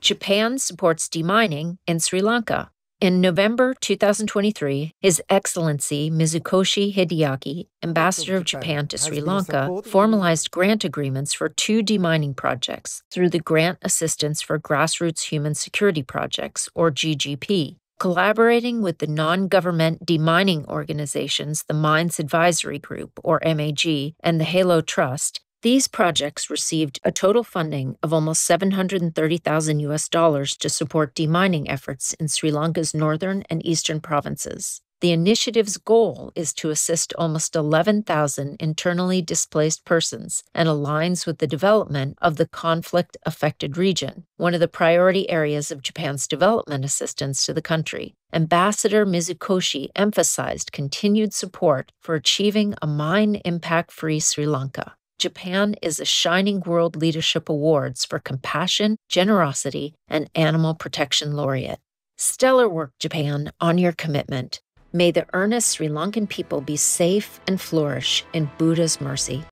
Japan supports demining in Sri Lanka. In November 2023, His Excellency Mizukoshi Hideaki, Ambassador of Japan to Sri Lanka, formalized grant agreements for two demining projects through the Grant Assistance for Grassroots Human Security Projects, or GGP. Collaborating with the non government demining organizations, the Mines Advisory Group, or MAG, and the Halo Trust, these projects received a total funding of almost 730,000 US dollars to support demining efforts in Sri Lanka's northern and eastern provinces. The initiative's goal is to assist almost 11,000 internally displaced persons and aligns with the development of the conflict affected region, one of the priority areas of Japan's development assistance to the country. Ambassador Mizukoshi emphasized continued support for achieving a mine impact free Sri Lanka. Japan is a Shining World Leadership Awards for Compassion, Generosity, and Animal Protection Laureate. Stellar work, Japan, on your commitment. May the earnest Sri Lankan people be safe and flourish in Buddha's mercy.